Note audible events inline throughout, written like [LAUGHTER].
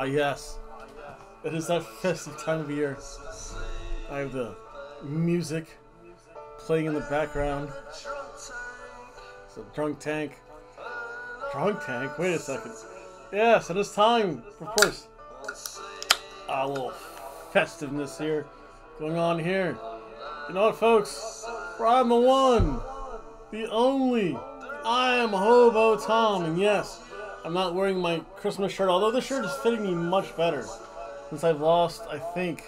Ah, yes. It is that festive time of year. I have the music playing in the background. It's a drunk tank. Drunk tank? Wait a second. Yes, it is time, of course. A little festiveness here going on here. You know what, folks? I'm the one, the only. I am Hobo Tom, and yes, I'm not wearing my Christmas shirt, although this shirt is fitting me much better since I've lost, I think,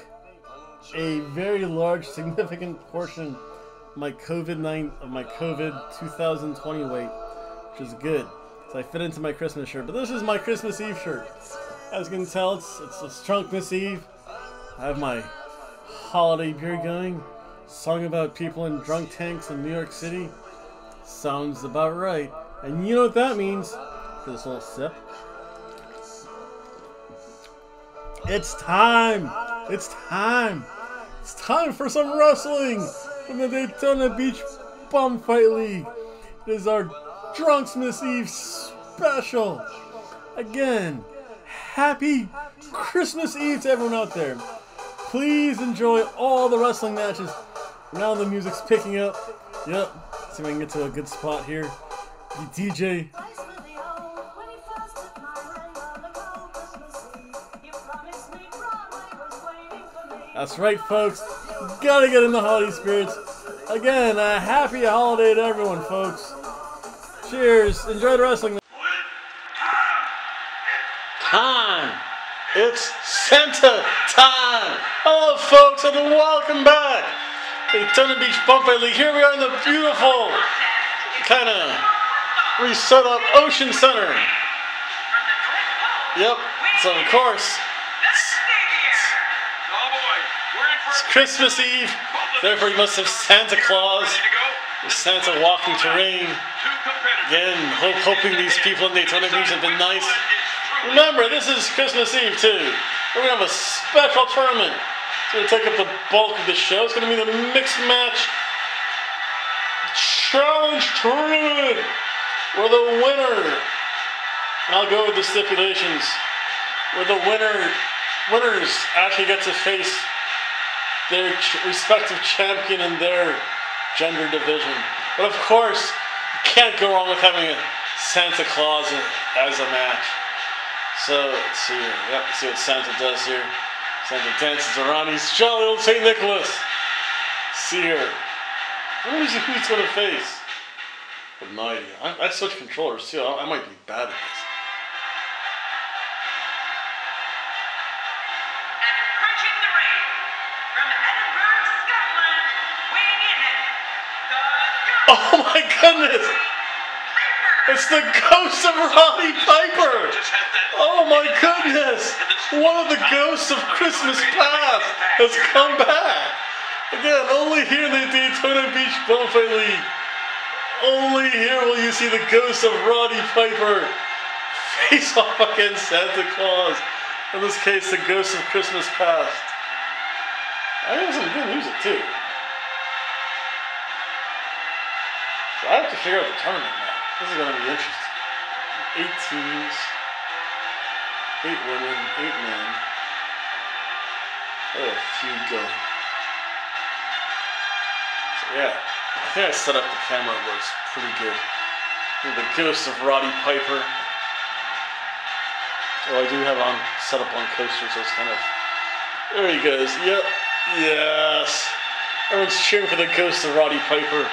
a very large, significant portion of my COVID nine of my COVID 2020 weight, which is good. So I fit into my Christmas shirt. But this is my Christmas Eve shirt. As you can tell, it's it's, it's Drunkmas Eve. I have my holiday beer going. Song about people in drunk tanks in New York City. Sounds about right. And you know what that means for this little sip. It's time! It's time! It's time for some wrestling from the Daytona Beach Bum Fight League. It is our Drunksmas Eve special. Again, happy Christmas Eve to everyone out there. Please enjoy all the wrestling matches. Now the music's picking up. Yep. See if I can get to a good spot here. The DJ That's right, folks. Gotta get in the holiday spirits. Again, a happy holiday to everyone, folks. Cheers. Enjoy the wrestling. Time. It's Santa time. Hello, folks, and welcome back. Daytona Beach Bum Fight League. Here we are in the beautiful, kind of reset up Ocean Center. Yep. So, of course, It's Christmas Eve, therefore you must have Santa Claus, Santa walking terrain. Again, hope, hoping these people in Daytona Beach have been nice. Remember, this is Christmas Eve too. We're gonna have a special tournament. It's gonna take up the bulk of the show. It's gonna be the mixed match challenge tournament, where the winner. I'll go with the stipulations. Where the winner, winners actually get to face their respective champion in their gender division. But of course, you can't go wrong with having a Santa Claus as a match. So let's see here. Yep, let's see what Santa does here. Santa dances around. He's jolly old St. Nicholas. See here. Who is who he's going to face? I have no idea. I, I switch controllers too. I, I might be bad at this. [LAUGHS] Oh my goodness! It's the ghost of Roddy Piper! Oh my goodness! One of the ghosts of Christmas past has come back! Again, only here in the Daytona Beach Bum Fight League. Only here will you see the ghost of Roddy Piper face off against Santa Claus. In this case, the ghost of Christmas past. I have some good music too. To figure out the tournament now. This is gonna be interesting. Eight teams, eight women, eight men. Oh, a few going. So yeah, I think I set up the camera it works pretty good. With the ghost of Roddy Piper. Oh, I do have on set up on coasters, so it's kind of. There he goes. Yep. Yes. Everyone's cheering for the ghost of Roddy Piper.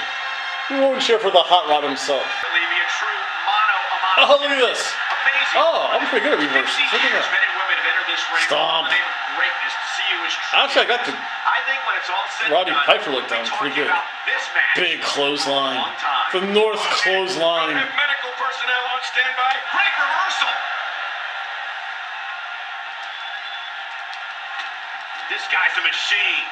Who won't cheer for the hot rod himself? Believe me, a true mono a mono. Oh, look at this. Amazing. Oh, I'm pretty good at reverse. Look at that. men and women have entered this ring. Stomp. with Greatness to see you is true. Actually, I got the think when it's all said Roddy Piper looked down pretty good. about This match. big clothesline. The North clothesline. medical personnel on standby. Break reversal. This guy's a machine.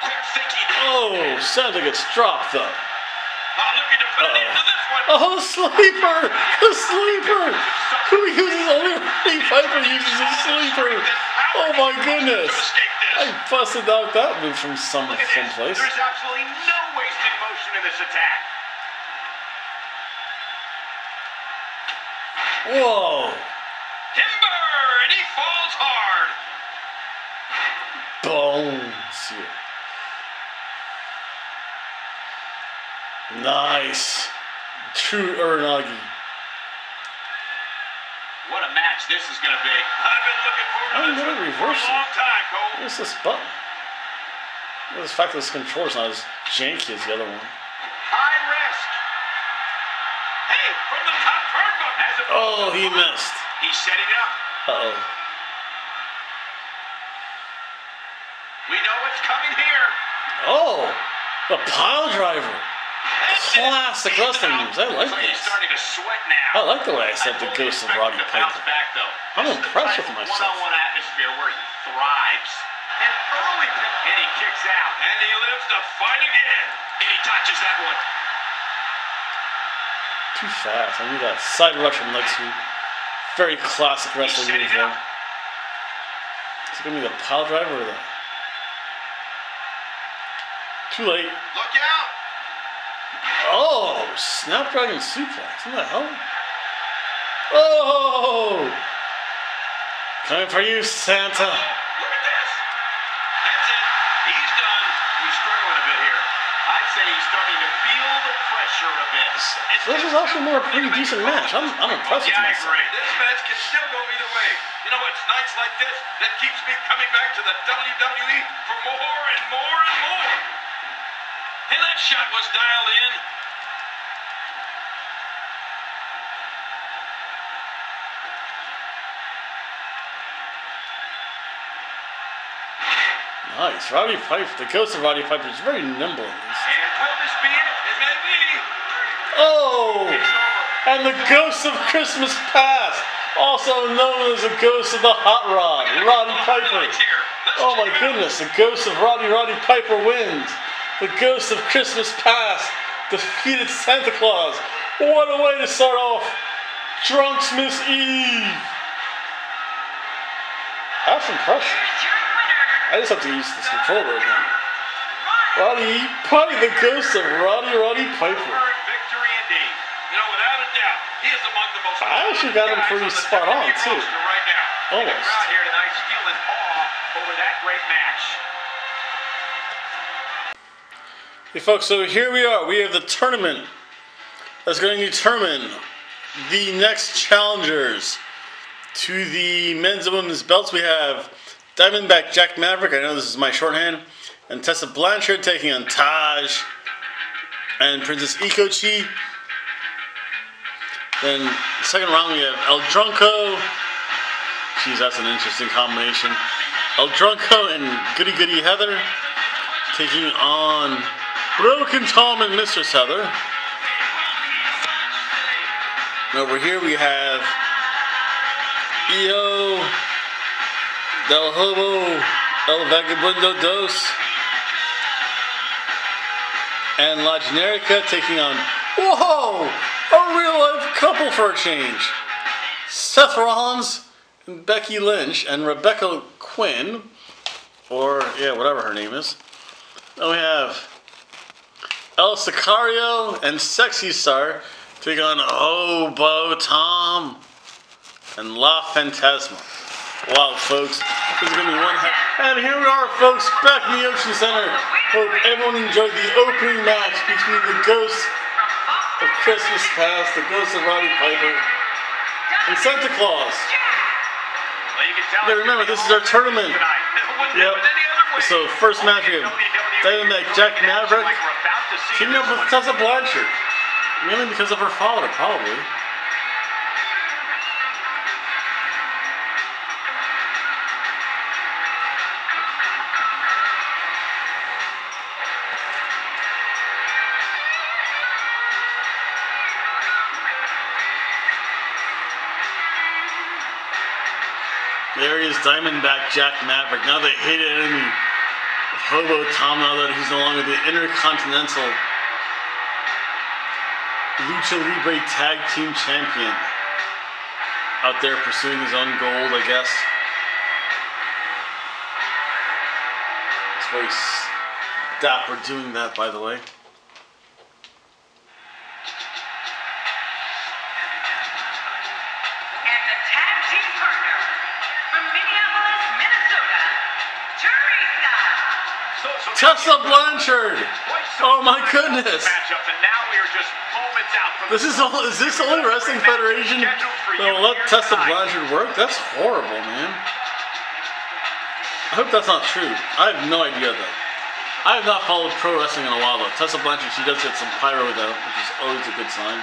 Oh, Santa gets dropped though. Oh, looking to put it into this one. Oh, the sleeper! The sleeper! Who uses only Roddy Piper uses a sleeper? Oh my goodness! I busted out that move from some someplace. There's absolutely no wasted motion in this attack. Whoa! Here falls hard. Nice. True Uranage. What a match this is going to be. I've been looking forward How to this for reverse a long time, Cole. What's this button? Well, the fact that this controller's not as janky as the other one. High risk. Hey, from the top turnbuckle. Has it Oh, he missed. He's setting up. Uh oh. We know what's coming here. Oh, the pile driver. Classic wrestling moves. I like Looks like He's this. starting to sweat now. I like the way I said the ghost of Roddy him to bounce Piper. I'm This is the impressed with myself. One-on-one atmosphere where he thrives. An early and he kicks out, and he lives to fight again. And he touches that one. Too fast. I need that side Russian leg sweep. Very classic wrestling move there. Is it gonna be the pile driver or the? Too late. Look out! Oh, Snapdragon suplex. What the hell? Oh! Coming for you, Santa. Look at this. That's it. He's done. He's struggling a bit here. I'd say he's starting to feel the pressure a bit. It's This is actually more a pretty decent match. I'm, I'm impressed with I myself. agree. This match can still go either way. You know, it's nights like this that keeps me coming back to the WWE for more and more and more. And that shot was dialed in. Nice. Roddy Piper, the ghost of Roddy Piper is very nimble in this. And will this be it? It may be. Oh! And the ghost of Christmas Past, also known as the ghost of the Hot Rod, Roddy Piper. Highlights here. Let's Oh my check it out. goodness, the ghost of Roddy Roddy Piper wins. The ghost of Christmas Past defeated Santa Claus. What a way to start off Drunksmas Eve. That's impressive. Here's your winner, I just have to use this controller again. Roddy. Probably the ghost of Roddy Roddy Piper. Third victory indeed. You know, without a doubt, he is among the most. I actually got him pretty spot on, too. roster Right now. And Almost. The crowd here tonight still in awe over that great match. Hey folks, so here we are. We have the tournament that's going to determine the next challengers to the men's and women's belts. We have Diamondback Jack Maverick, I know this is my shorthand, and Tessa Blanchard taking on Taj and Princess Ikochi. Then second round we have El Drunko. Jeez, that's an interesting combination. El Drunko and Goody Goody Heather taking on Broken Tom and Mistress Heather. And over here we have Io Del Hobo El Vagabundo Dos and La Generica taking on Whoa! A real life couple for a change. Seth Rollins and Becky Lynch and Rebecca Quin, or yeah, whatever her name is. Then we have El Sicario and Sexy Star take on Hobo Tom and La Fantasma. Wow, folks, this is gonna be one heck. And here we are, folks, back in the Ocean Center. Hope everyone enjoyed the opening match between the Ghost of Christmas Past, the Ghost of Roddy Piper, and Santa Claus. Well, you can tell Yeah, remember, this is our tournament. [LAUGHS] Yep. So, first match we have WWE Diamondback Jack Maverick teaming up with. Tessa Blanchard. Mainly because of her father, probably. There he is, Diamondback Jack Maverick. Now the hated enemy Hobo Tom, now that he's no longer the Intercontinental Lucha Libre Tag Team Champion. Out there pursuing his own gold, I guess. It's very s- dapper doing that, by the way. And the tag team partner from Minneapolis, Tessa Blanchard. Oh my goodness. This is all, is this the only wrestling federation that will let Tessa Blanchard work? That's horrible, man. I hope that's not true. I have no idea though. I have not followed pro wrestling in a while though. Tessa Blanchard, she does get some pyro though, which is always a good sign.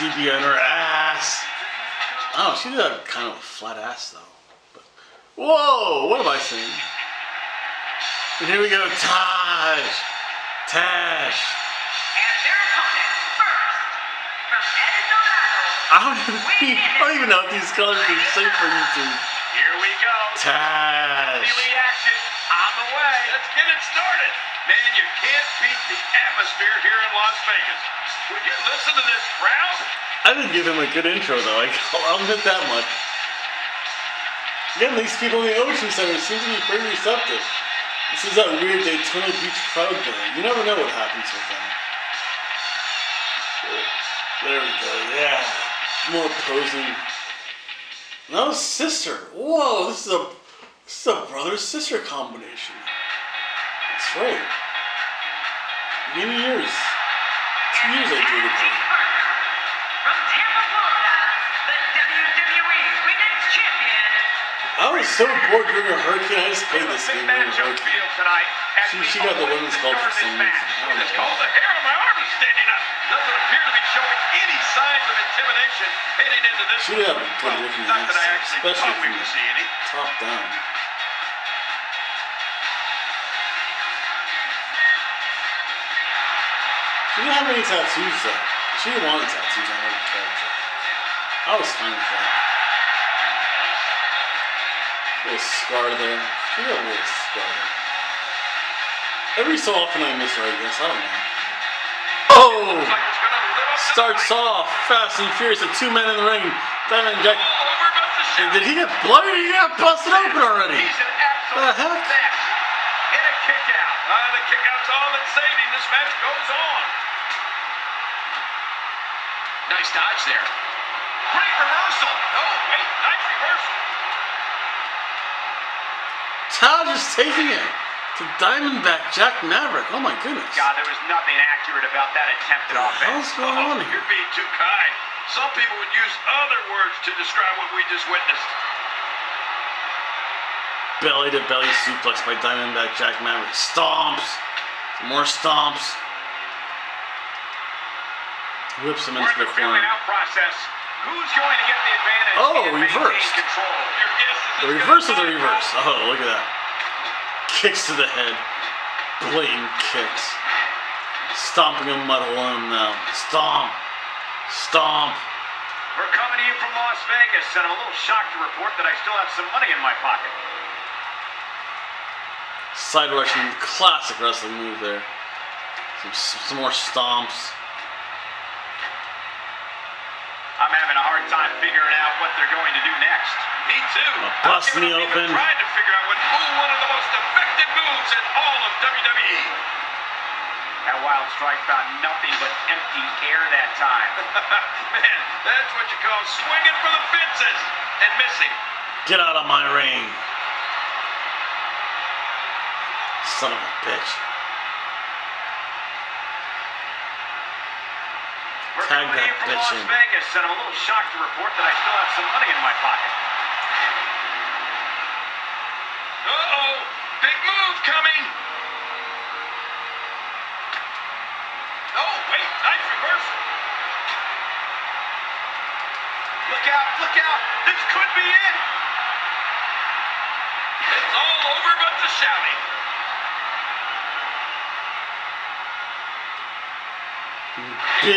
Big TV on her ass. Oh, she did have kind of a flat ass though. But, whoa, what am I saying? And here we go, Taj. Tash. And their opponent, first, from El Dorado, I don't even, [LAUGHS] I don't even know if these colors are safe for YouTube. Here we go. Tash. Daily action on the way. Let's get it started. Man, you can't beat the atmosphere here in Las Vegas. Would you listen to this crowd? I didn't give him a good intro though. I'll [LAUGHS] admit that much. Again, these people in the Ocean Center seem to be pretty receptive. This is that weird Daytona Beach crowd there. You never know what happens with them. There we go. Yeah, more posing. No sister. Whoa, this is a this is a brother sister combination. That's right. Many years. Two years I Women's Champion, I was so bored during a hurricane. I just played this game during a hurricane. She- she got the women's start for some reason. I don't called the hair on my arm is standing up. Doesn't appear to be showing any signs of intimidation heading into this. Did have especially from. Top down. She didn't have any tattoos though. She didn't want any tattoos on her character. I was fine with that. little scar there. She got a little scar there. Every so often I miss her, I guess. I don't know. Oh! Looks like it's gonna live up to the Starts off fast and furious. The two men in the ring. Diamond Jack. All over about the show. Did he get bloody? He got busted open already. The heck? And a kick out. Uh, the kick out's all that's saving. This match goes on. Nice dodge there. Great reversal. Oh, wait. Nice reversal. Taj just taking it to Diamondback Jack Maverick. Oh my goodness. God, there was nothing accurate about that attempted The offense. hell's going on oh, here? You're being too kind. Some people would use other words to describe what we just witnessed. Belly to belly suplex by Diamondback Jack Maverick. Stomps. More stomps. Whips him into in the corner. process. Who's going to get the advantage? Oh, reversed. Control? Your guess is The reverse of the reverse. Oh, look at that. Kicks to the head. Blatant kicks. Stomping him, muddling him now. Stomp. Stomp. We're coming to you from Las Vegas, and I'm a little shocked to report that I still have some money in my pocket. Side rushing, classic wrestling move there. Some, some more stomps. I'm having a hard time figuring out what they're going to do next. Me too. Well, bust me open. Trying to figure out what ooh, one of the most effective moves in all of WWE. That wild strike found nothing but empty air that time. [LAUGHS] Man, that's what you call swinging for the fences and missing. Get out of my ring. Son of a bitch. Tag that from bitch Las in. Vegas, and I'm a little shocked to report that I still have some money in my pocket. Uh-oh, big move coming. Oh, wait, nice reversal. Look out, look out, this could be it. It's all over but the shouting.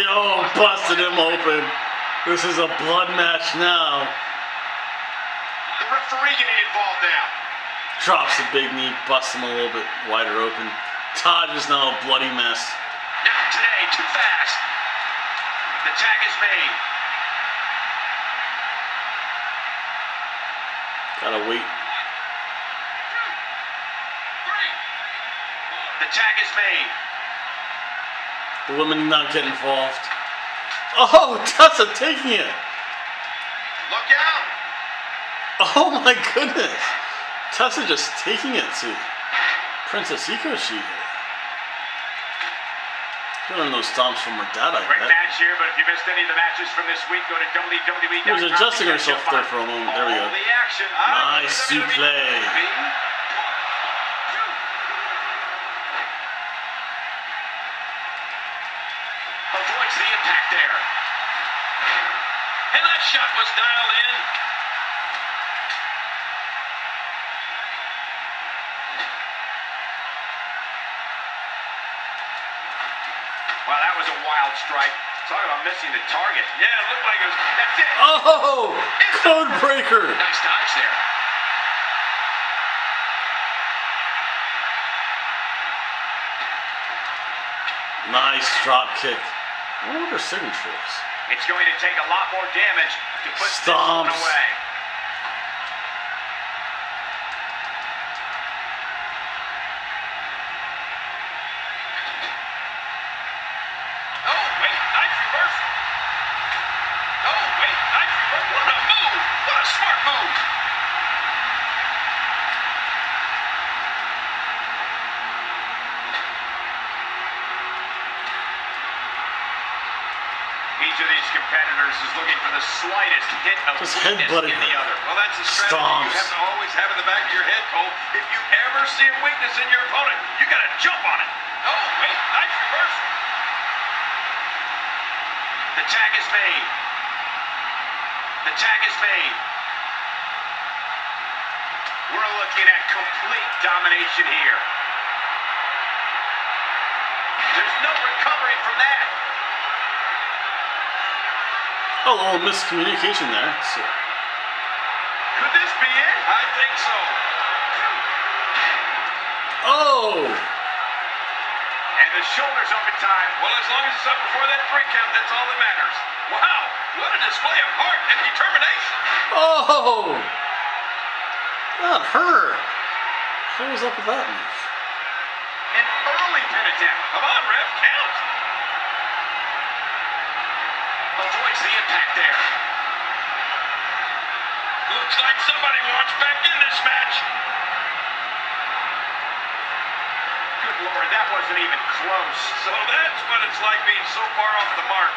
Oh, busted him open. This is a blood match now. The referee getting involved now. Drops the big knee, busts him a little bit wider open. Todd is now a bloody mess. Not today, too fast. The tag is made. Gotta wait. The tag is made. The women not get involved. Oh, Tessa taking it. Look out. Oh my goodness. Tessa just taking it to Princess Ikoshi. She learned those stomps from her dad, I Great bet. match here, but if you missed any of the matches from this week, go to WWE.com. She was adjusting herself there for a moment. There we go. Nice WWE. suplex. Avoids the impact there. And that shot was dialed in. Wow, that was a wild strike. Talk about missing the target. Yeah, it looked like it was. That's it. Oh, code breaker. Nice dodge there. Nice drop kick. I wonder what her signature is. It's going to take a lot more damage to put this one away. Oh, wait, nice reversal. Oh, wait, nice reversal. What a move. What a smart move. Each of these competitors is looking for the slightest hint of Just in the other. Well, that's a strategy Stomps. you have to always have in the back of your head, Cole. If you ever see a weakness in your opponent, you got to jump on it. Oh, wait, nice reversal. The tag is made. The tag is made. We're looking at complete domination here. There's no recovering from that. Oh, a little miscommunication there. So, Could this be it? I think so. Oh, And the shoulder's up in time. Well, as long as it's up before that three count, that's all that matters. Wow, what a display of heart and determination. oh. Not her. Who was up with that move? An early pin attempt. Come on, ref, count. Avoids the impact there. Looks like somebody wants back in this match. Lord, that wasn't even close. So that's what it's like being so far off the mark.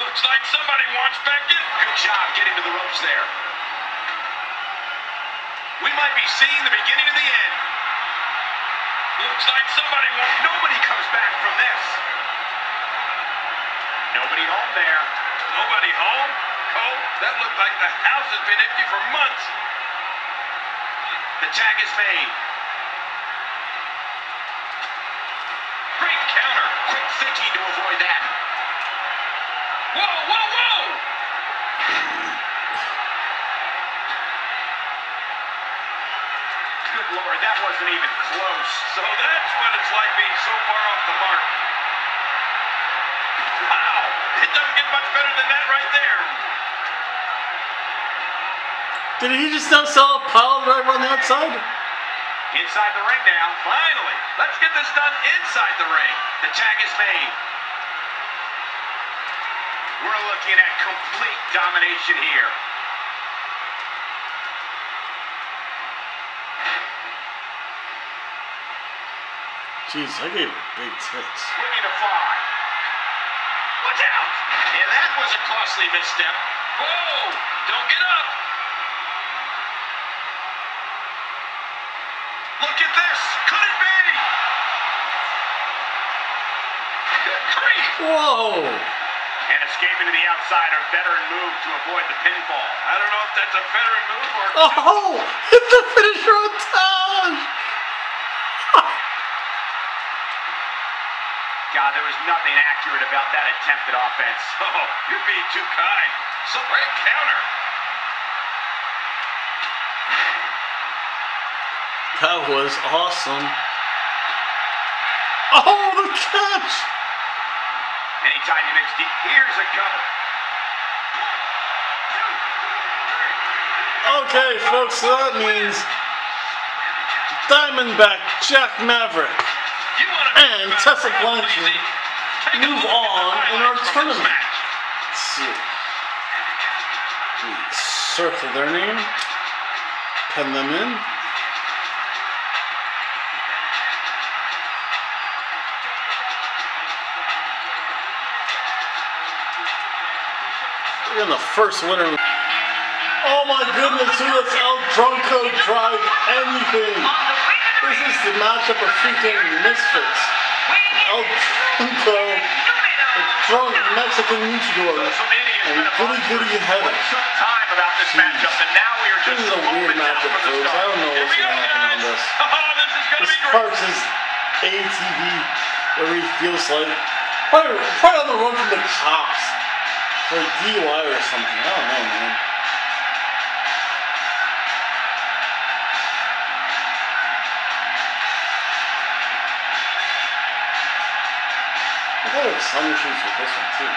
Looks like somebody wants back in. Good job getting to the ropes there. We might be seeing the beginning of the end. Looks like somebody wants. Nobody comes back from this. Nobody home there. Nobody home? Cole, that looked like the house has been empty for months. The tag is made. Great counter. Quick thinking to avoid that. Whoa, whoa, whoa! Good lord, that wasn't even close. So that's what it's like being so far off the mark. Wow! It doesn't get much better than that right there. Did he just now sell a pile driver on the outside? Inside the ring now. Finally. Let's get this done inside the ring. The tag is made. We're looking at complete domination here. Jeez, I gave her big tits. Looking to fly. Watch out! And that was a costly misstep. Whoa! Don't get up! Look at this! Could it be? Good grief! Whoa! And escaping to the outside, a veteran move to avoid the pinfall. I don't know if that's a veteran move or. Oh! It's [LAUGHS] the finisher on Taj! [LAUGHS] God, there was nothing accurate about that attempted offense. [LAUGHS] Oh, you're being too kind. So great counter. That was awesome. Oh, the catch! Anytime you mix deep, here's a cover. Okay, folks, so that means Diamondback Jack Maverick And Tessa Blanchard pleasing? Take a move look at the on in our highlights from this tournament. Let's see. We circle their name, pen them in. We're the first winner. Oh my goodness, who lets El Drunko drive anything? On the way to the This is the matchup of freaking misfits. El Drunko, the drunk Mexican luchador, and been a Goody Goody for Heather. quite some time about this Jeez. matchup, and now we are just This is a weird matchup, folks. I don't know what's gonna happen on guys. this. This is gonna This be great. Parks is ATV, where he feels like probably, probably on the run from the cops for DUI or something. I don't know, man. I thought it was sun shoes with this one too.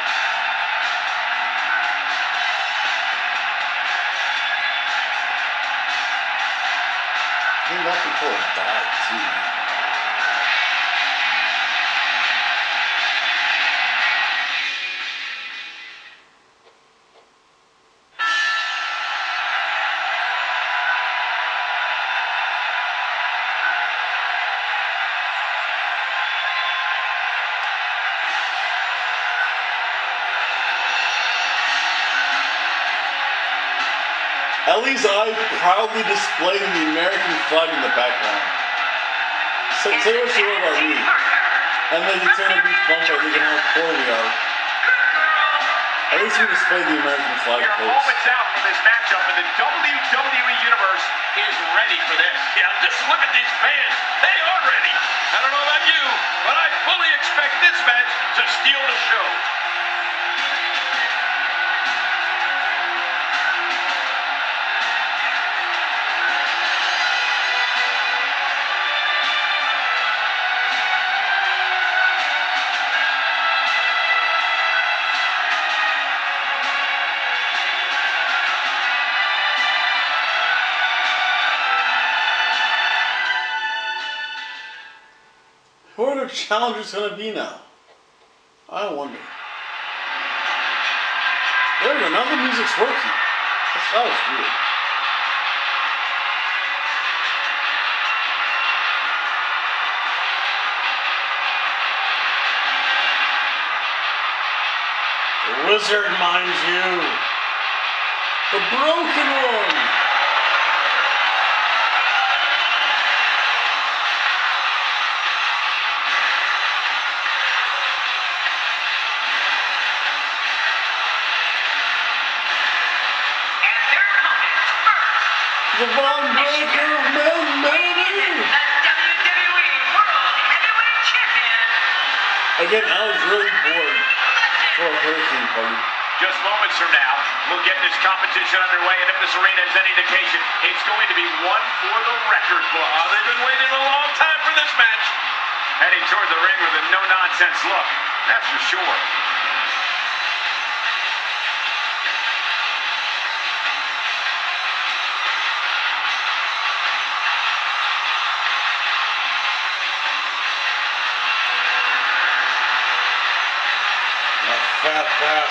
I think that people died too. Least I proudly displayed the American flag in the background. So, say what you will about me. And then you turn to be bummed by looking how poor we are. At least we displayed the American flag, folks. moments out from this matchup, and the WWE Universe is ready for this. Yeah, just look at these fans. They are ready. I don't know about you, but I fully expect this match to steal the show. Challengers going to be now? I wonder. There we go. Now the music's working. That was weird. The wizard, mind you. The broken one. And their opponents first, The Von Breaker of Men, baby. the WWE World Heavyweight Champion, Again, I was really bored for hurricane. Just moments from now, we'll get this competition underway, and if this arena is any indication, it's going to be one for the record book. Oh, they've been waiting a long time for this match. Heading toward the ring with a no-nonsense look, that's for sure. That fat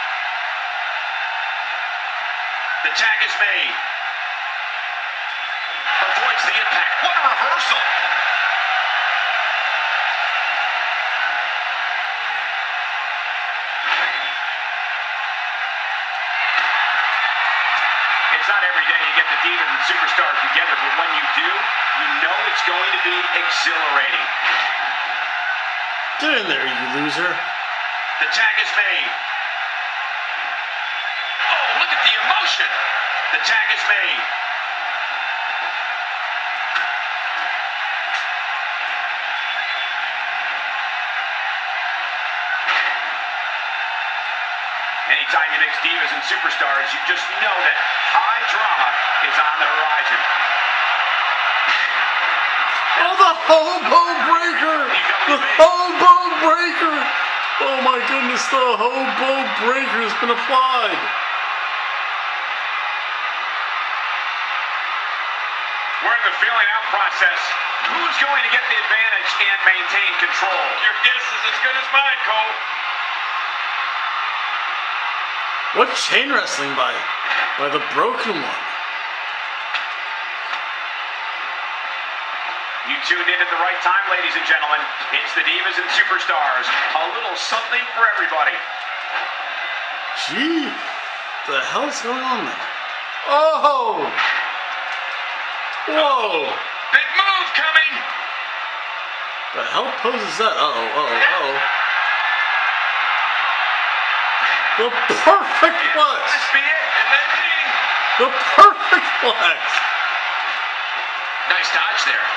The tag is made. Avoids the impact. What a reversal. It's not every day you get the Divas and Superstars together, but when you do, you know it's going to be exhilarating. Get in there, you loser. The tag is made. Oh, the. The tag is made. Anytime you mix divas and superstars, you just know that high drama is on the horizon. Oh, the hobo breaker! The hobo breaker! Oh my goodness, the hobo breaker has been applied. We're in the feeling process. Who's going to get the advantage and maintain control? Your guess is as good as mine, Cole. What chain wrestling by by the broken one? You tuned in at the right time, ladies and gentlemen. It's the Divas and Superstars. A little something for everybody. Gee, the hell's going on there? Oh! Whoa! The hell pose is that? Uh oh, uh oh, uh oh. The perfect flex! This be it. It may be. The perfect flex! Nice dodge there.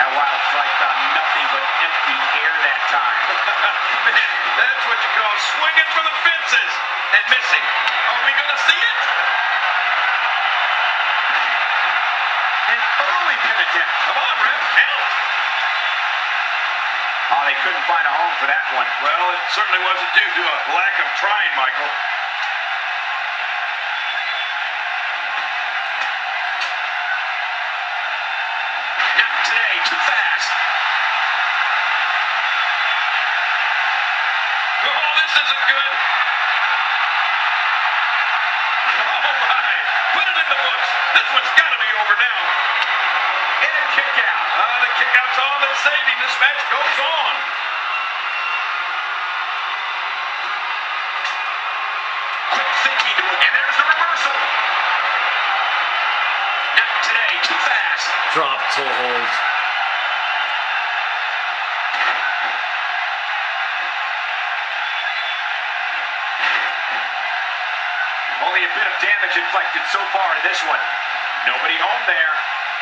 That wild strike found nothing but empty air that time. [LAUGHS] That's what you call swinging for the fences and missing. Are we going to see it? An early pin attempt. Come on, Rip. Count. Oh, they couldn't find a home for that one. Well, it certainly wasn't due to a lack of trying, Michael. Not today, too fast. Oh, this isn't good. Oh, my. Put it in the books. This one's got to be over now. And a kick out. Uh, the kick out's all that's saving. This match goes on. Quick thinking to it. And there's the reversal. Not today, too fast. Drop toe hold. Only a bit of damage inflicted so far in this one. Nobody home there.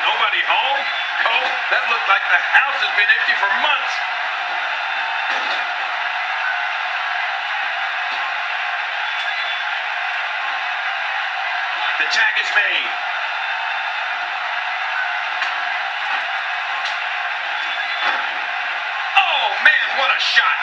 Nobody home? Cole, that looked like the house has been empty for months. The tag is made. Oh, man, what a shot.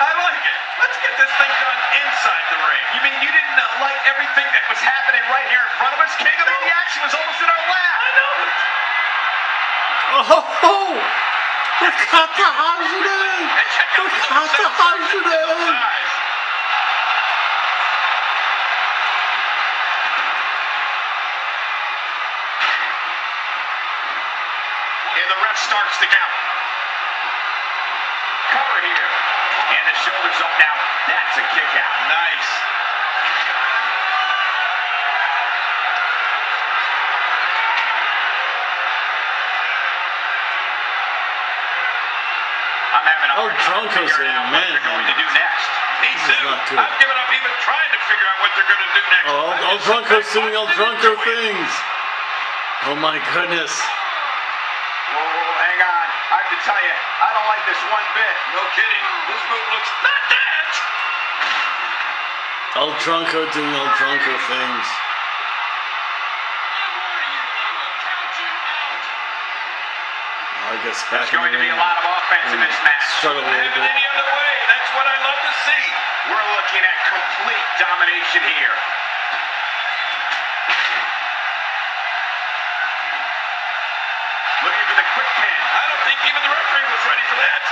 I like it. Let's get this thing done inside the ring. You mean you didn't uh, like everything that was happening right here in front of us, King? I mean, the action was almost in our lap. I know. Oh! The kata hajime! And check The out kata hajime! size. And the ref starts to count. Cover here. And the shoulders up now. That's a kick out. Nice. I'm having a hard time Bronco's figuring out getting what to do next. Is too. I've given up even trying to figure out what they're going to do next. Oh, just Drunko's doing all Drunko things. Oh my goodness. Whoa, whoa, hang on. I have to tell you, I don't like this one bit. No kidding. This move looks not that. All Drunko doing all Drunko things. gets back. There's going to be a lot of offense in this match. Struggle a little bit. Any other way. That's what I love to see. We're looking at complete domination here. Looking for the quick pin. I don't think even the referee was ready for that.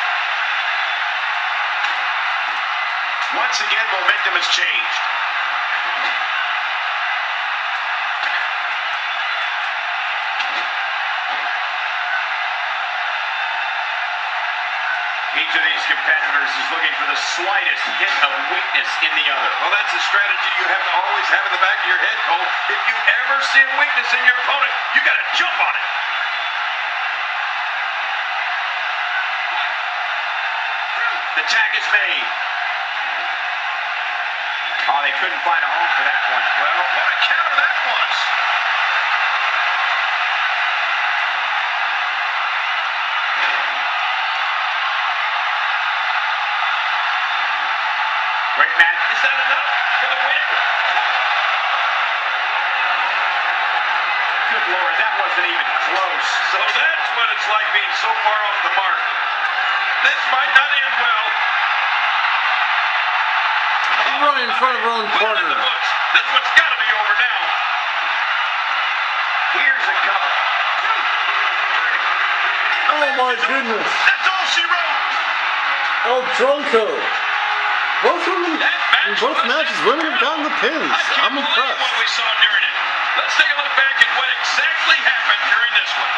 Once again, momentum has changed. Competitors is looking for the slightest hint of weakness in the other. Well, that's a strategy you have to always have in the back of your head, Cole. If you ever see a weakness in your opponent, you got to jump on it. The tag is made. Oh, they couldn't find a home for that one. Well, what a counter that was. Great match. Is that enough for the win? Good lord, that wasn't even close. So that's what it's like being so far off the mark. This might not end well. Right in front of her own Put it in partner. the books. This one's got to be over now. Here's a cover. Oh my goodness. That's all she wrote. El Drunko. Both women, in both matches, women have gotten the pins. I'm impressed. what we saw during it. Let's take a look back at what exactly happened during this one.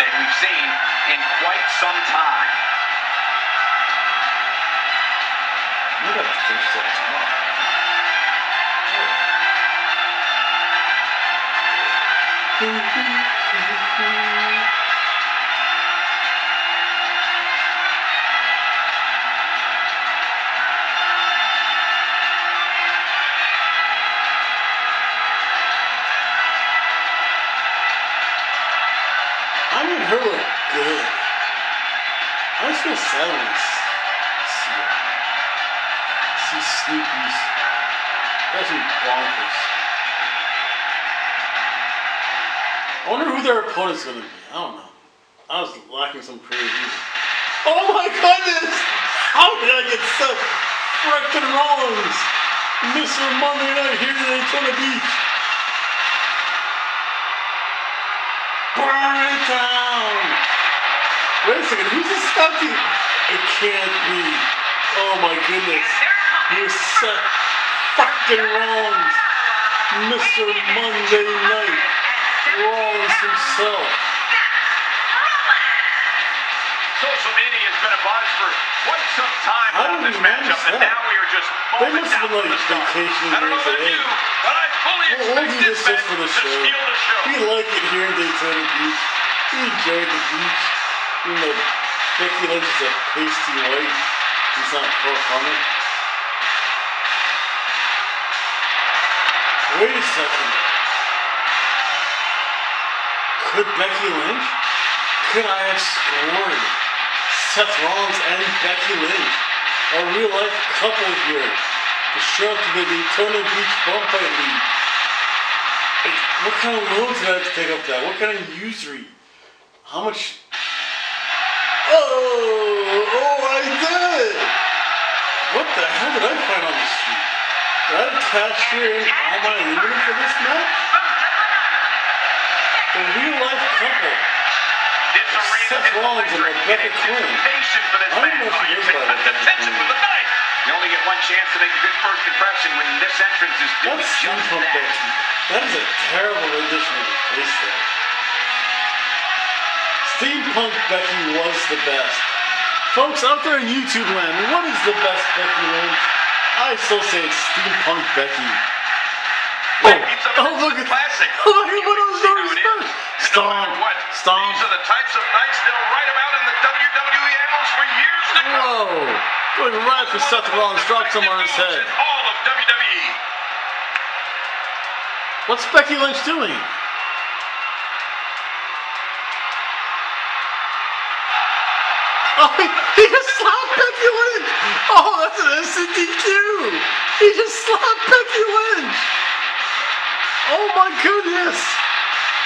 Anything we've seen in quite some time. We gotta finish that tomorrow. I second, who's this Scotty? It can't be. Oh my goodness. You Seth fucking Rollins. Mr. Monday Night. Rollins himself. Social media has been upon us for quite some time How on did this manage matchup, and now we are just They must have been like vacationing I don't know about you, but I fully We'll, we'll expect this this match for the to show. steal the show. We like it here in Daytona Beach. We enjoy the beach. Even though Becky Lynch is a pasty white, he's not it. Wait a second. Could Becky Lynch? Could I have scored Seth Rollins and Becky Lynch? A real life couple here to show to the Daytona Beach Bum Fight League. What kind of loans did I have to take up that? What kind of usury? How much? Oh, oh, I did! What the hell did I find on the street? Did I cashier in all my aluminum for this match? The real life couple. This Seth is Rollins and electric, Rebecca and Quin. anticipation for this I don't know if she You is can by cut the Rebecca for the night. You only get one chance to make a good first impression when this entrance is doing That's just that. That is a terrible rendition of the face there. Steampunk Becky was the best. Folks out there in YouTube land, what is the best Becky Lynch? I still say it's Steampunk Becky. Oh, oh look at classic. [LAUGHS] Look at what I was doing. how it is. And Stomp, stomp. These are the types of nights they'll write about in the WWE annals for years to come. Whoa! Going right for Seth Rollins, drops him on his head. All of. WWE. What's Becky Lynch doing? He, he just slapped Becky Lynch! Oh, that's an instant DQ! He just slapped Becky Lynch! Oh my goodness!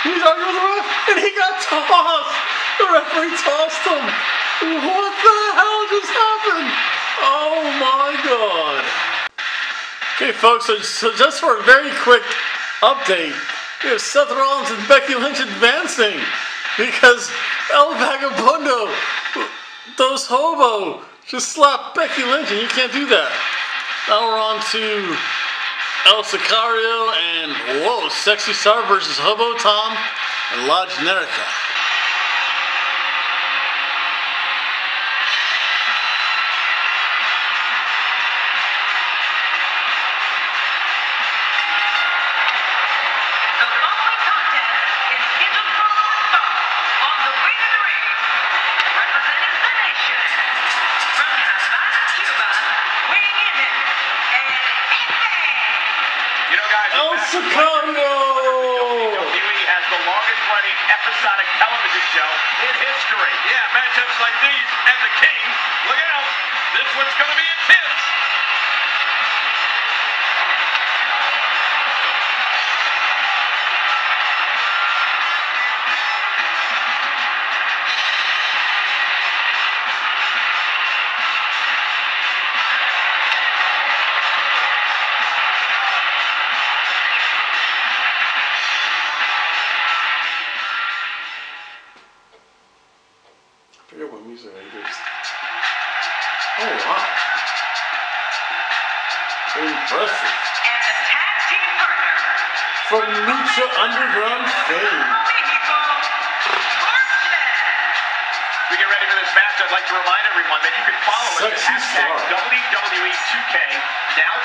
He's arguing with the ref, and he got tossed! The referee tossed him! What the hell just happened? Oh my god! Okay, folks, so, so just for a very quick update, we have Seth Rollins and Becky Lynch advancing because El Vagabundo, those hobo, just slapped Becky Lynch, and you can't do that. Now we're on to El Sicario and, whoa, Sexy Star versus Hobo Tom and La Generica. Episodic television show in history. Yeah, matchups like these and the King. Look out.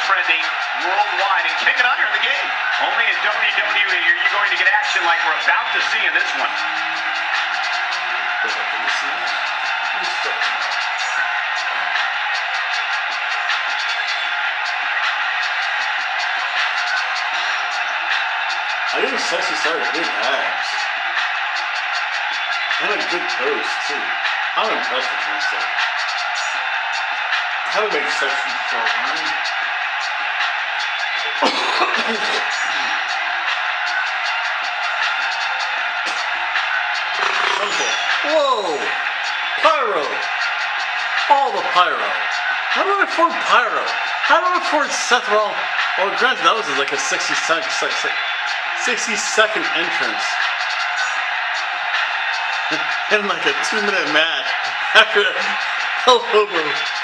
Trending worldwide. And King and I are the game. Only in WWE are you going to get action like we're about to see in this one. I think Sexy Star has big abs. And a good pose too. I'm impressed with myself. How to make Sexy Star, man? Simple. Whoa! Pyro! All the pyro. How do I afford pyro? How do I afford Seth Rollins? Well, granted, that was like a 60 second, 60 second entrance. [LAUGHS] and like a two minute match [LAUGHS] after [LAUGHS] Hell Hobo.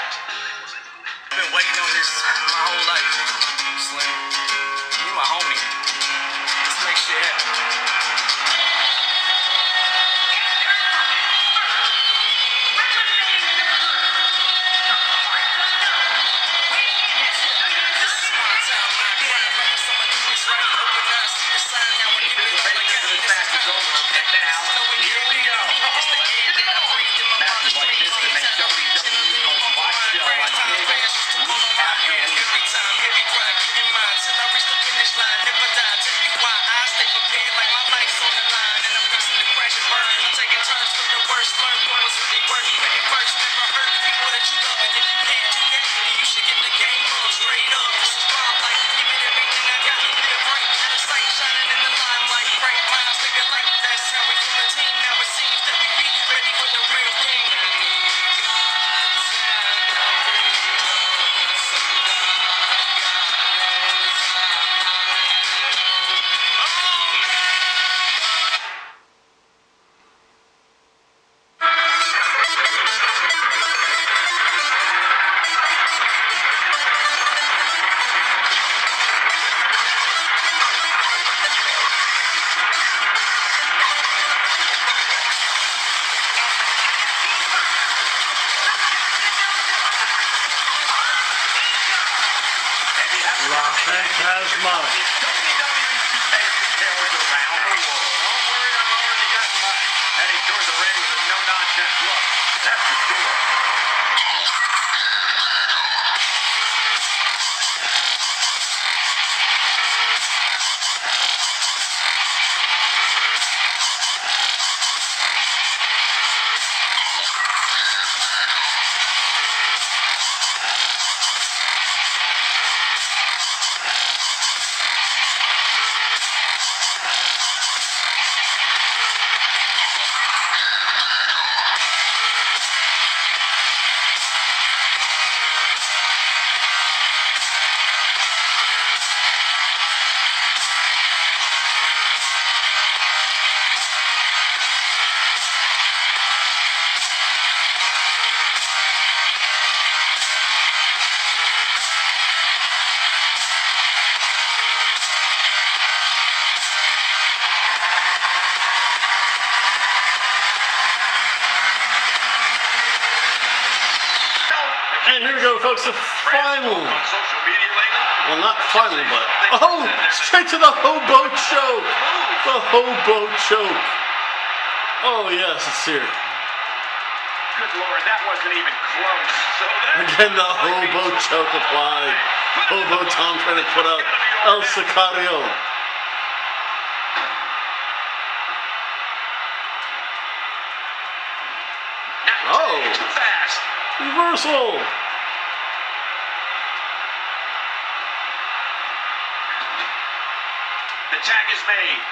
We. The final. On social media lately, Well, not final, but oh, straight to the hobo choke. The hobo choke. Oh yes, it's here. good lord, that wasn't even close. So [LAUGHS] Again, the hobo choke applied. [LAUGHS] Hobo Tom trying to put out El Sicario. Oh. Reversal. Tag is made.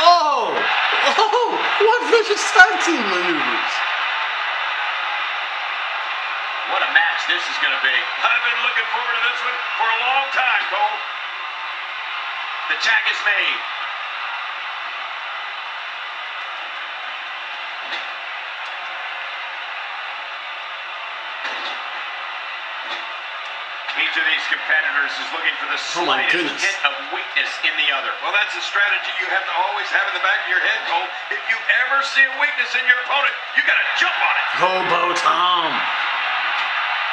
Oh, oh, what vicious tag team maneuvers. What a match this is going to be. I've been looking forward to this one for a long time, Cole. The tag is made. Each of these competitors is looking for the Oh my slightest goodness. hint of weakness in the other. Well, that's a strategy you have to always have in the back of your head, Cole. If you ever see a weakness in your opponent, you got to jump on it. Hobo Tom.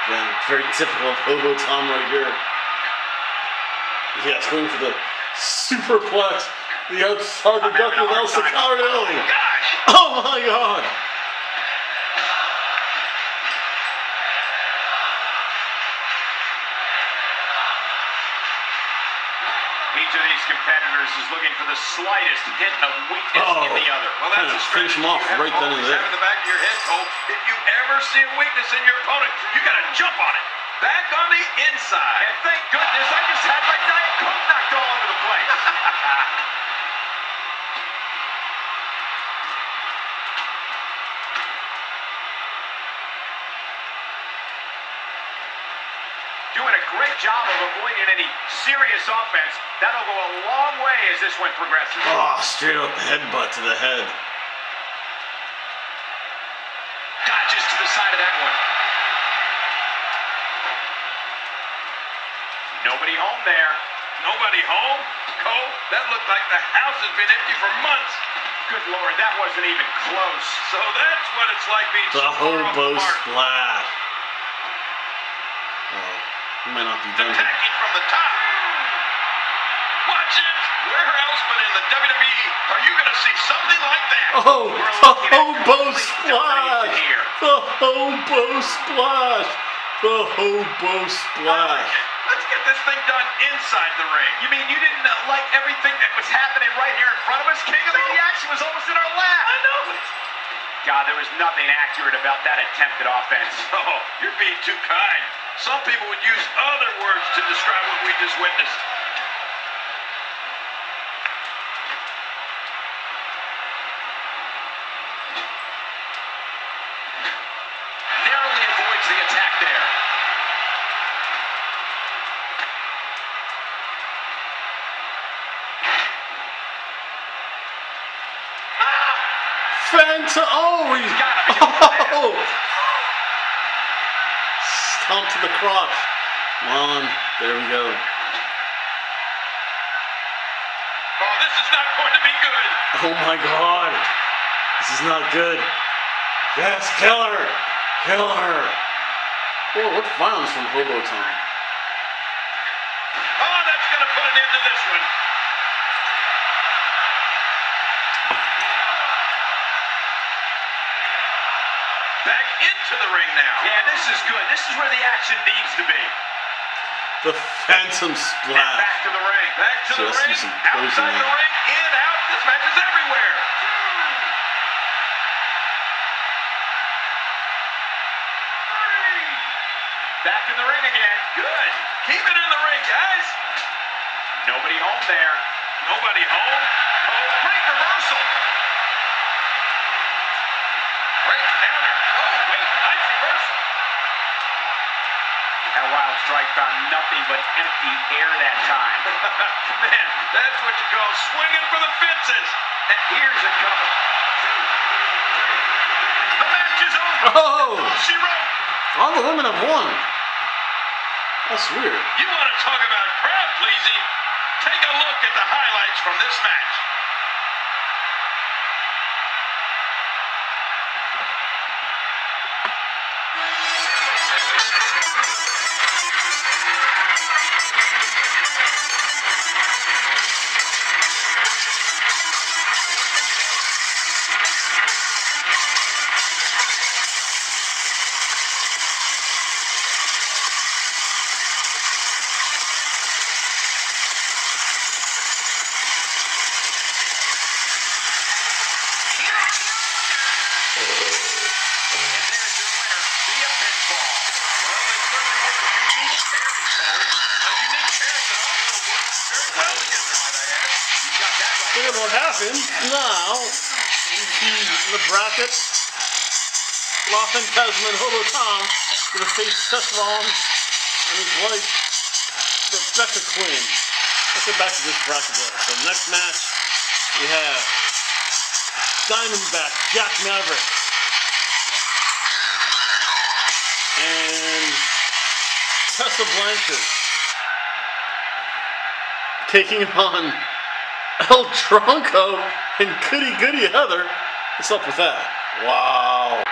Again, very typical of Hobo Tom right here. Yes, going for the superplex. The outside the duck having a with El hard. Sicario. Oh my gosh. Oh my god. Each of these competitors is looking for the slightest hint of weakness Oh, in the oh. other. Well, that's a finish strategy him off right then and there. in the back of your head, Cole. If you ever see a weakness in your opponent, you got to jump on it. Back on the inside. And thank goodness I just had my Diet Coke knocked all over the place. [LAUGHS] Doing job of avoiding any serious offense. That'll go a long way as this one progresses. Oh, straight up headbutt to the head. Dodges to the side of that one. Nobody home there. Nobody home? Cole, that looked like the house has been empty for months. Good lord, that wasn't even close. So that's what it's like being The so far off hobo the mark. splash. Oh, he might not be done here. Attacking from the top. Watch it. Where else but in the WWE are you going to see something like that? Oh, the hobo splash! The hobo splash! The hobo splash! like. Let's get this thing done inside the ring. You mean you didn't uh, like everything that was happening right here in front of us, King? I mean, the action was almost in our lap. I know it. God, there was nothing accurate about that attempted offense. [LAUGHS] Oh, you're being too kind. Some people would use other words to describe what we just witnessed. Narrowly avoids the attack there. Fanta oh he Gotta be over oh Stomp to the crotch. Come on, there we go. Oh, this is not going to be good. Oh my god. This is not good. Yes, kill her! Kill her! Oh, what violence from Hobo Tom. Oh, that's going to put an end to this one. Back into the ring now. Yeah, this is good. This is where the action needs to be. The Phantom Splash. back to the ring. Back to the ring. some Outside the ring. In, out. This match is everywhere. Back in the ring again. Good. Keep it in the ring, guys. Nobody home there. Nobody home. Oh, great reversal. Great counter. Oh, wait. Nice reversal. That wild strike found nothing but empty air that time. [LAUGHS] Man, that's what you call swinging for the fences. And here's a cover. The match is over. Oh! She wrote. All the women have won. That's weird. You want to talk about crowd pleasing? Take a look at the highlights from this match. Fantasma Hobo Tom gonna face Seth Rollins and his wife, Rebecca Quin. Let's get back to this bracket. So next match, we have Diamondback Jack Maverick and Tessa Blanchard taking on El Tronco and Goody Goody Heather. What's up with that? Wow.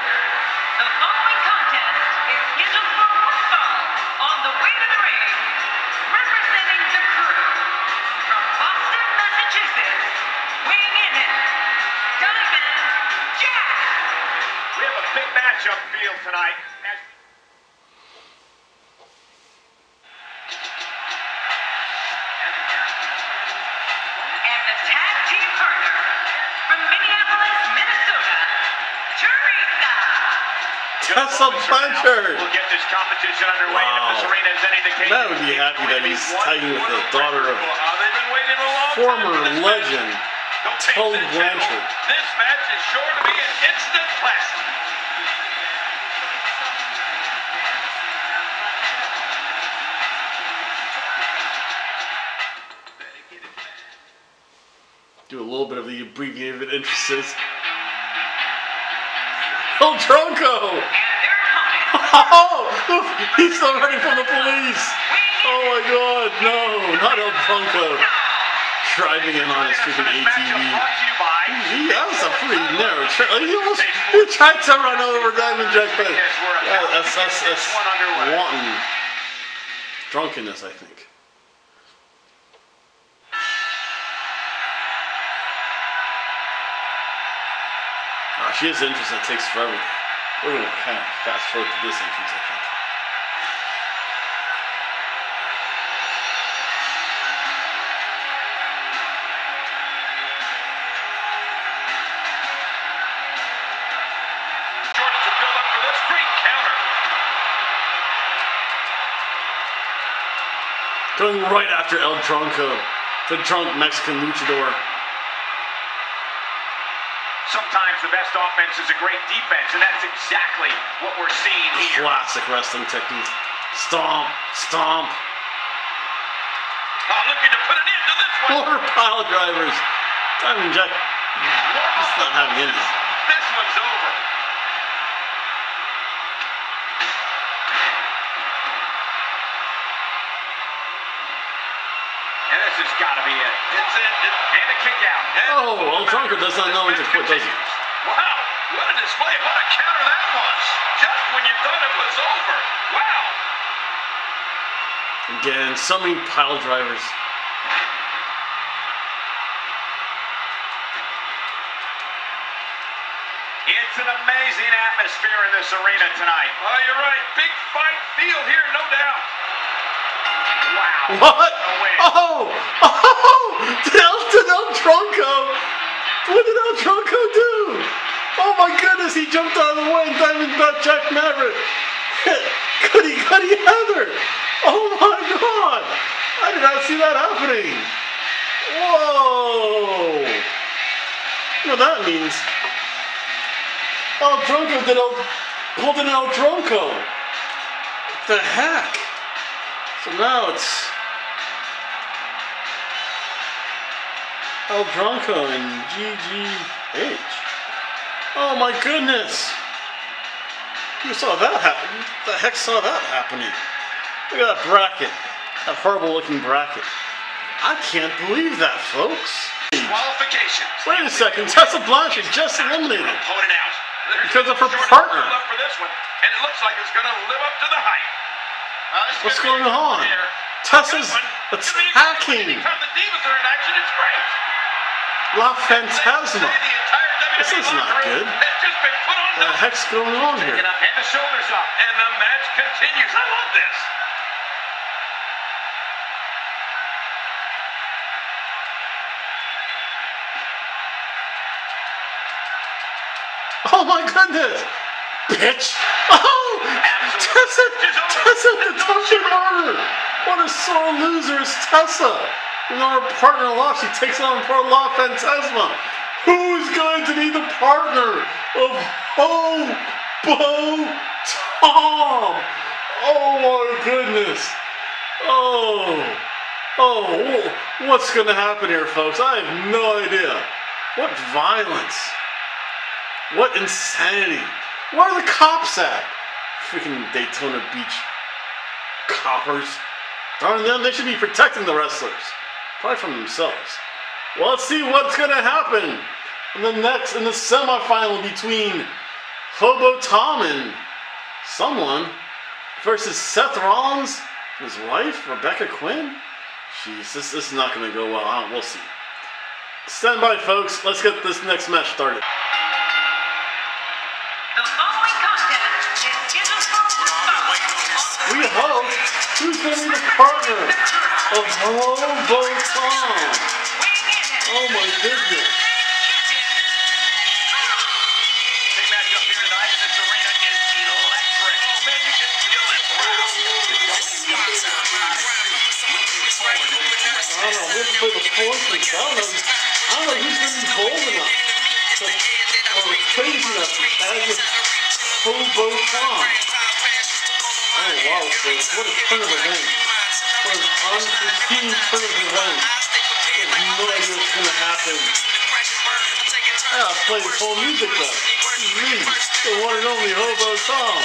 Just Tessa moments from now, Blanchard. We'll get this competition underway. And if Wow. this arena is any indication, Matt would be happy that he's tagging with the daughter of Well, they've been waiting a long time former legend Tully. Blanchard. This match is sure to be an instant classic. Do a little bit of the abbreviated entrances. El [LAUGHS] oh, Tronco! Oh! He's running from the police! Oh my god, no! Not El Tronco! at Driving in on his freaking ATV. He, that was a pretty narrow trail. He almost he tried to run over Diamond Jack, but yeah, that's, that's, that's wanton drunkenness, I think. Ah, she has entrance that takes forever. We're gonna kind of fast forward to this entrance, I think. Jordan to build up for this great counter. Going right after El Tronco, the drunk Mexican luchador. sometimes the best offense is a great defense, and that's exactly what we're seeing here. Classic wrestling technique. Stomp, stomp. Oh, looking to put an end to this one. More pile drivers. Diamond Jack, just not having any. This one's over. And this has got to be it. It's it. And a kick out. and Oh, does not know when to quit, does he? Wow. What a display. What a counter that was. Just when you thought it was over. Wow. Again, so many pile drivers. It's an amazing atmosphere in this arena tonight. Oh, you're right. Big fight feel here, no doubt. Wow. What? Oh! [LAUGHS] Oh! Del, Del Tronco! What did El Tronco do? Oh my goodness, he jumped out of the way and Diamondback Jack Maverick. [LAUGHS] Goody, goody Heather! Oh my god! I did not see that happening. Whoa! You know that means? El Tronco did El, pulled an El Tronco. What the heck? So now it's El Tronco and GGH. Oh my goodness! Who saw that happen? Who the heck saw that happening? Look at that bracket. That horrible looking bracket. I can't believe that, folks. Qualifications. Wait a second, Tessa Blanchard just eliminated. Opponent out. Because of her partner. For this one, and it looks like it's going to live up to the hype. Uh, What's going on? Tessa's attacking La Fantasma. The entire WWE This is not good. Has just been put on What the heck's going on here? And the shoulders up. And the match continues. I love this. Oh my goodness! Bitch! Oh! Tessa! Tessa the Murder! What a sore loser is Tessa! You know her partner lost, she takes on poor La Fantasma. Who's going to be the partner of Hobo Tom? Oh my goodness! Oh! Oh, what's gonna happen here, folks? I have no idea. What violence! What insanity! Where are the cops at? Freaking Daytona Beach coppers. Darn them, they should be protecting the wrestlers. Probably from themselves. Well, let's see what's gonna happen in the next in the semifinal between Hobo Tom and someone versus Seth Rollins, his wife, Rebecca Quin. Jeez, this, this is not gonna go well. I we'll see. Stand by, folks. Let's get this next match started. The following We hope who's going to be the partner of Hobo Tom. Oh my goodness. Big match here tonight, and this arena is electric. Oh, man, you can feel it. I don't know. We have to play the points. I don't know. I don't know who's going to be bold enough to, or crazy enough to tag with Hobo Tom. Oh wow, folks. What a turn of events. What an unforeseen turn of events. I have no idea what's going to happen. I gotta play this whole music though. Me, the one and only Hobo Tom.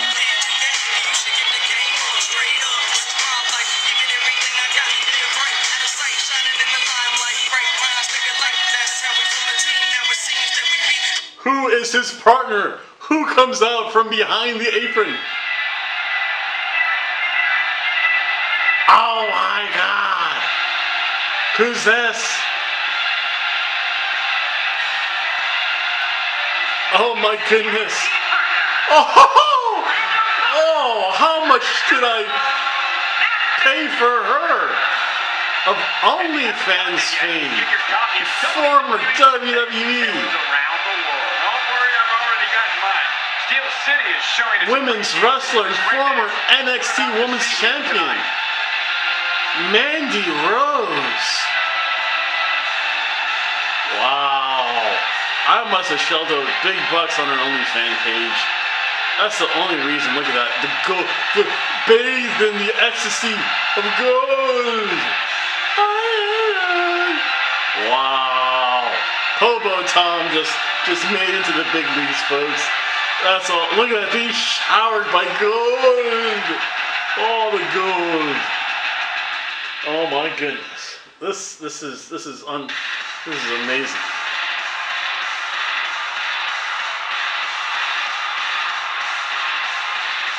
Who is his partner? Who comes out from behind the apron? Who's this? Oh my goodness! Oh! Oh! How much did I pay for her? Of OnlyFans fame, former. WWE. Women's wrestler former NXT Women's Champion, Mandy Rose. I must have shelled out big bucks on her OnlyFans page. That's the only reason. Look at that. The gold, the bathed in the ecstasy of gold. Wow. Hobo Tom just just made into the big leagues, folks. That's all. Look at that. Being showered by gold. All the gold. Oh my goodness. This this is this is un this is amazing.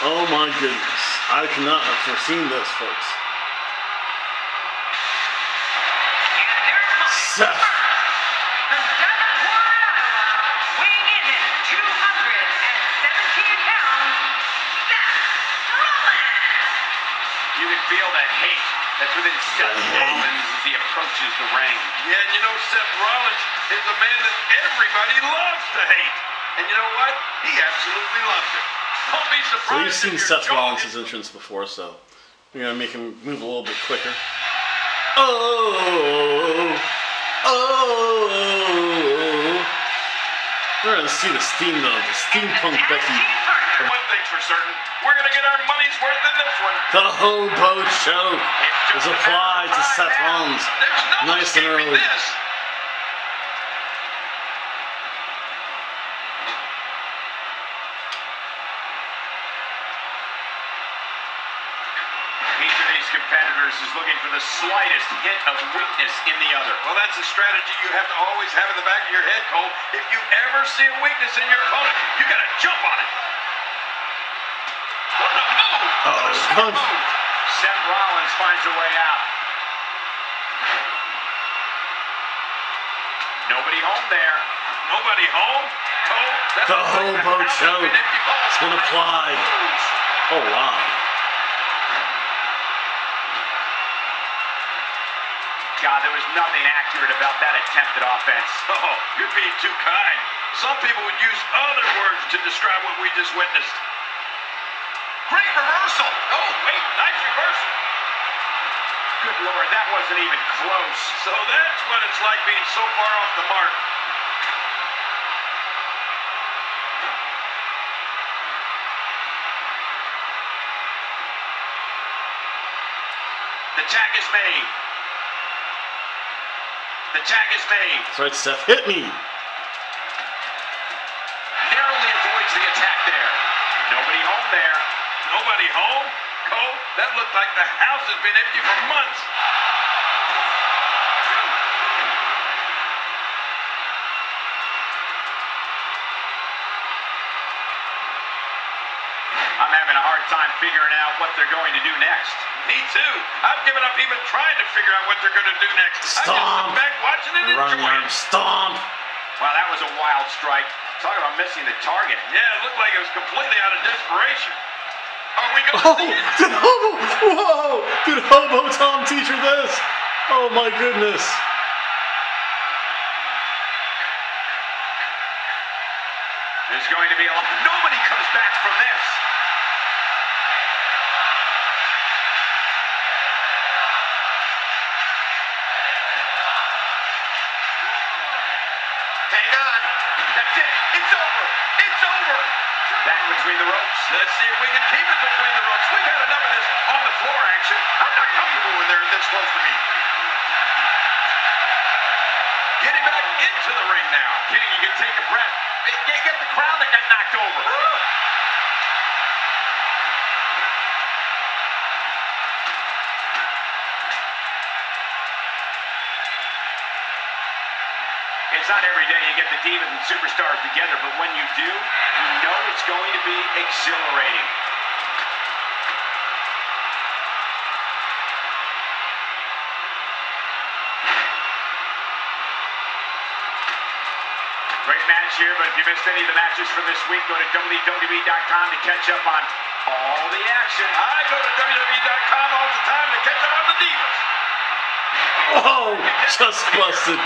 Oh my goodness. I could not have foreseen this, folks. And their opponent Seth. from Davenport, Iowa, weighing in 217 pounds, Seth Rollins. You can feel that hate that's within Seth. Rollins as he approaches the ring. Yeah, and you know Seth Rollins is a man that everybody loves to hate. And you know what? He absolutely loves it. So you've seen Seth Rollins' entrance before, so we're gonna make him move a little bit quicker. Oh, oh. oh. We're gonna see the steam though, the steampunk Becky. One thing's for certain, we're gonna get our money's worth in this one. the hobo choke is applied to Seth. Rollins. Nice and early. This. Each of these competitors is looking for the slightest hint of weakness in the other. Well, that's a strategy you have to always have in the back of your head, Cole. If you ever see a weakness in your opponent, you gotta jump on it. What a move! Uh-oh, What a smart move. Seth Rollins finds a way out. Nobody home there. Nobody home. Cole, that The looks like hobo house has choke. been empty balls It's been tonight. applied. Oh wow. God, there was nothing accurate about that attempted offense. [LAUGHS] Oh, you're being too kind. Some people would use other words to describe what we just witnessed. Great reversal. Oh, wait, nice reversal. Good lord, that wasn't even close. So that's what it's like being so far off the mark. The tag is made. The tag is made. That's right, Seth. Hit me. Narrowly avoids the attack there. Nobody home there. Nobody home? Cole, that looked like the house has been empty for months. I'm having a hard time figuring out what they're going to do next. Me too. I've given up even trying to figure out what they're going to do next. I just Stomp. back watching it and Running enjoying arm it. stomp. Wow, that was a wild strike. Talk about missing the target. Yeah, it looked like it was completely out of desperation. Are we going to Oh, see it? [LAUGHS] did Hobo? Whoa! Did Hobo Tom teach her this? Oh my goodness! There's going to be a lot. Nobody comes back from this. Hang on. That's it. It's over. It's over. Back between the ropes. Let's see if we can keep it between the ropes. We've had enough of this on the floor action. I'm not comfortable when they're this close to me. Getting back into the ring now. Kenny, you can take a breath. Get, get- get the crown that got knocked over. It's not every day you get the demons and superstars together, but when you do, you know it's going to be exhilarating. Great match here, but if you missed any of the matches from this week, go to WWE.com to catch up on all the action. I go to WWE.com all the time to catch up on the divas. Oh, just busted.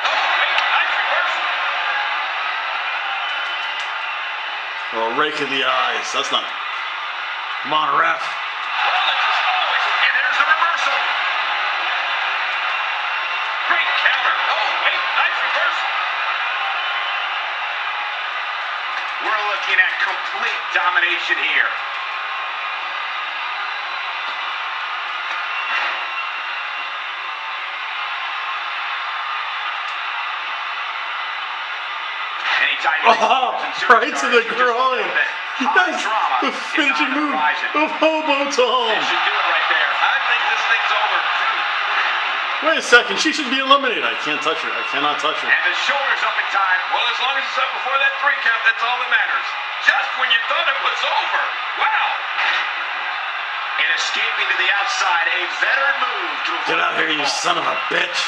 Oh, wait, nice reversal. Well, rake in the eyes. That's not. Come on. Oh, reversal. We're looking at complete domination here. Anytime you mix Oh, divas and [LAUGHS] right to the superstars, you just groin. know that high Yes, drama the is finishing on the move of Hobo Tom. This should do it right there. I think this thing's over. Wait a second, she should be eliminated. I can't touch her. I cannot touch her. And the shoulders up in time. Well, as long as it's up before that three count, that's all that matters. just when you thought it was over. Wow. And escaping to the outside, a veteran move to Get out here, you son of a bitch.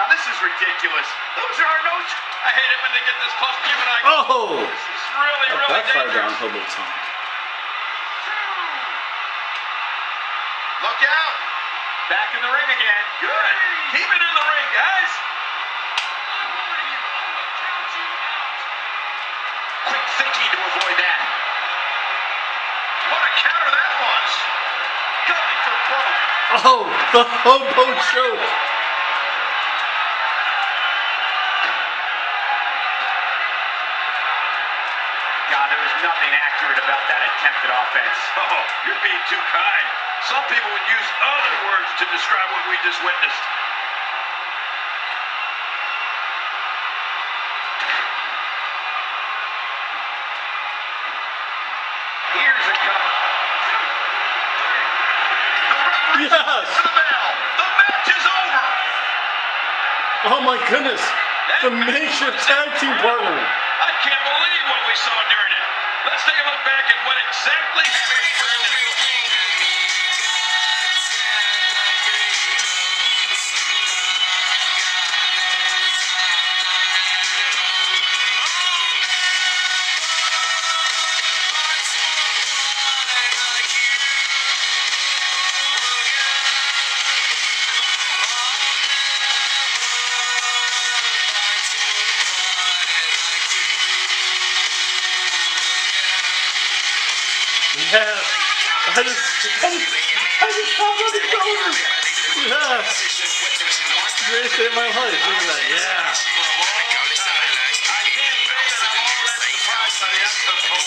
On, this is ridiculous. Those are our notes. I hate it when they get this close to you and I. go, Oh! This is really, That really backfired on dangerous. Hobo Tom. Look out. Back in the ring again. Good. Keep it in the ring, guys. Quick thinking to avoid that. What a counter that was. Going for broke. Oh, the Hobo choke. God, there was nothing accurate about that attempted offense. Oh, you're being too kind. Some people would use other words to describe what we just witnessed. Here's a cover. Yes. The bell. The match is over. Oh my goodness. The makeshift tag team partner. I can't believe what we saw during it. Let's take a look back at what exactly. I just, I just, I just found out the colors. Yes. Greatest day of my life. At that. Yeah. By the outcome,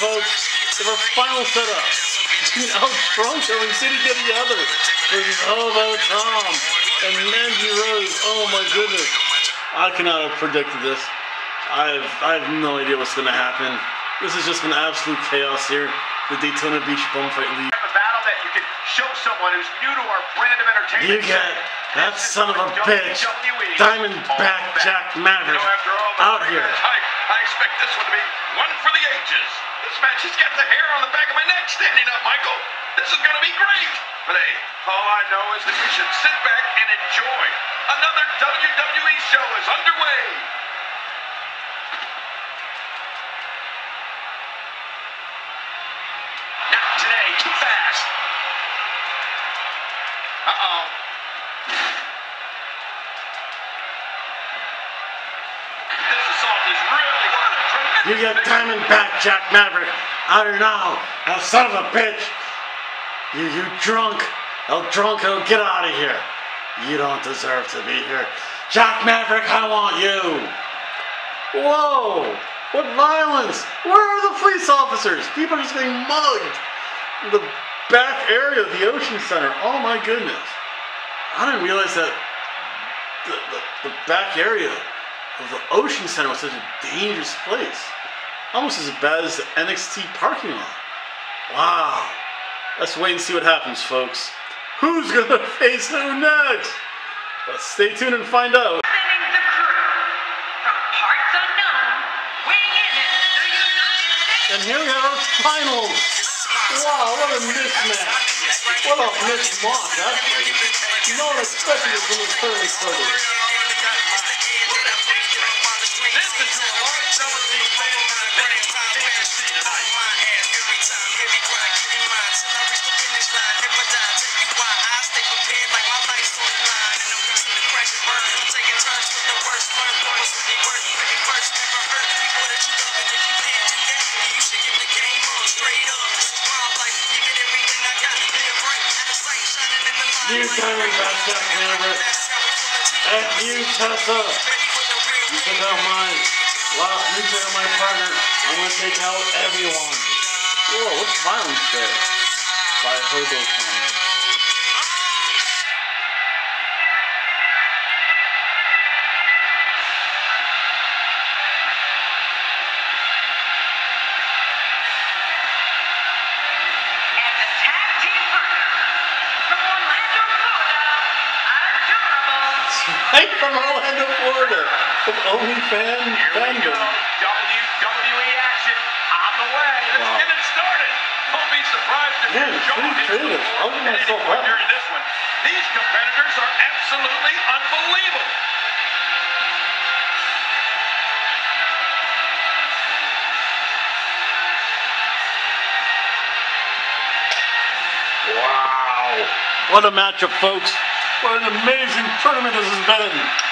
folks. It's have our final setup [LAUGHS] between El Tronco and City Get Together versus Hobo Tom and Mandy Rose. Oh my goodness. I cannot have predicted this. I have, I have no idea what's going to happen. This has just been absolute chaos here. The Daytona Beach Bumfight League. A battle that you can show someone who's new to our brand of entertainment. You get that son of a bitch, Diamondback Jack Maverick, know, after all the out here. I expect this one to be one for the ages. Match has got the hair on the back of my neck standing up, Michael. This is going to be great. But hey, all I know is that we should sit back and enjoy. Another WWE show is underway. Not today, too fast. Uh-oh. This assault is really what a tremendous. You get Diamondback Jack Maverick out here now, that son of a bitch. You, you drunk, El Drunko, get out of here. You don't deserve to be here. Jack Maverick, I want you. Whoa, what violence. Where are the police officers? People are just getting mugged. In the back area of the Ocean Center. Oh my goodness. I didn't realize that the, the, the back area the Ocean Center was such a dangerous place. Almost as bad as the NXT parking lot. Wow. Let's wait and see what happens, folks. Who's gonna [LAUGHS] face who next? Let's stay tuned and find out. Representing the crew from parts unknown, weighing in at the United States. And here we have our finals. Wow, what a mismatch. What a mismatch, actually. No one expected it from the early started. You Diamondback Jack Maverick. And you Tessa. You took out mine. Well, you took out my partner. I'm gonna take out everyone. Whoa, what's violence there? By What a matchup, folks. What an amazing tournament this has been.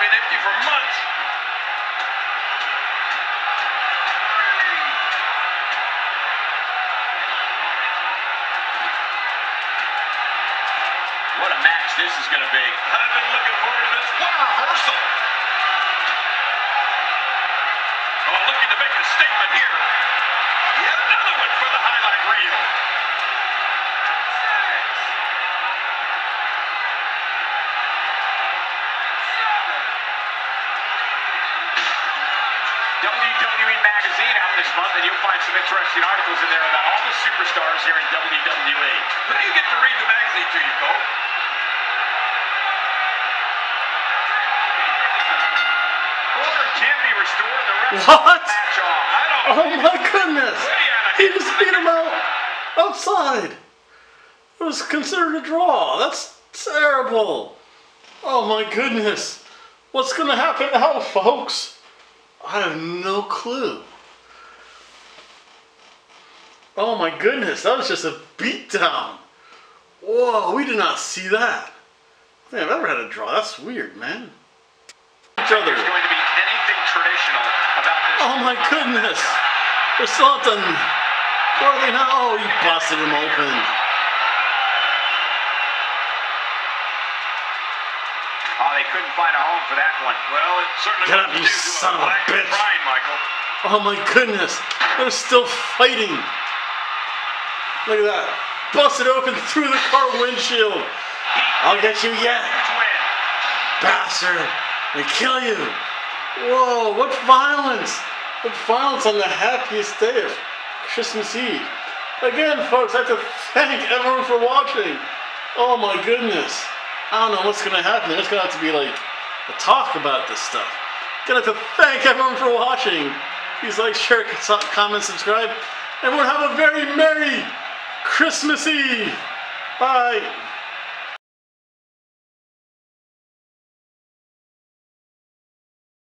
been empty for months. gonna happen now, folks? I have no clue. Oh my goodness, that was just a beatdown. Whoa, we did not see that. I think I've ever had a draw. That's weird, man. Each other. Oh my goodness. They're still. Where are they now? Oh, you busted him open. Oh, find a home for that one. Well, it certainly Get up, you son of a bitch. Michael. Oh my goodness! They're still fighting. Look at that. Busted open through the car windshield. I'll get you yet, bastard. I kill you. Whoa, what violence! What violence on the happiest day of Christmas Eve. Again, folks, I have to thank everyone for watching. Oh my goodness. I don't know what's gonna happen. There's gonna have to be like a talk about this stuff. Gonna have to thank everyone for watching. Please like, share, comment, subscribe. Everyone have a very merry Christmas Eve. Bye.